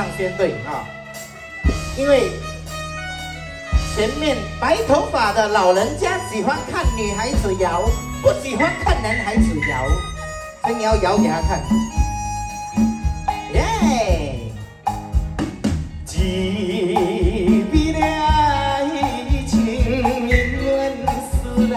唱先对啊，因为前面白头发的老人家喜欢看女孩子摇，不喜欢看男孩子摇，所以你要摇给他看。耶！一笔的爱情，永远使人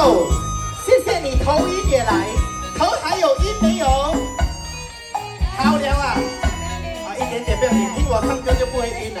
哦，谢谢你头一点来，头还有音没有？好凉啊，啊一点点不要紧，听我唱歌就不会晕了。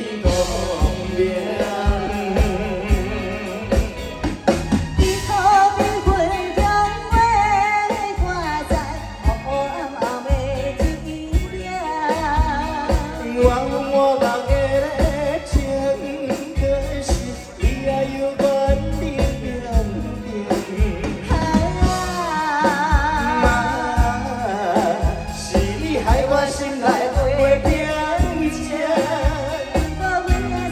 心内会平静。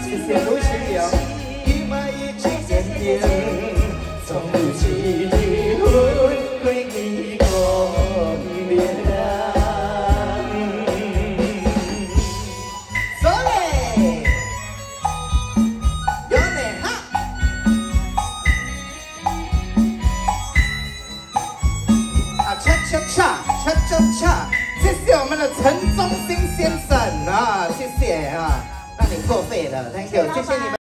谢谢卢清瑶，你嘛一直坚定，总有一日分开见光明。走嘞，有嘞哈。啊，恰恰恰，恰恰恰，谢我们的陈忠兴先生啊，谢谢啊，让你过费了，Thank you，谢谢你们。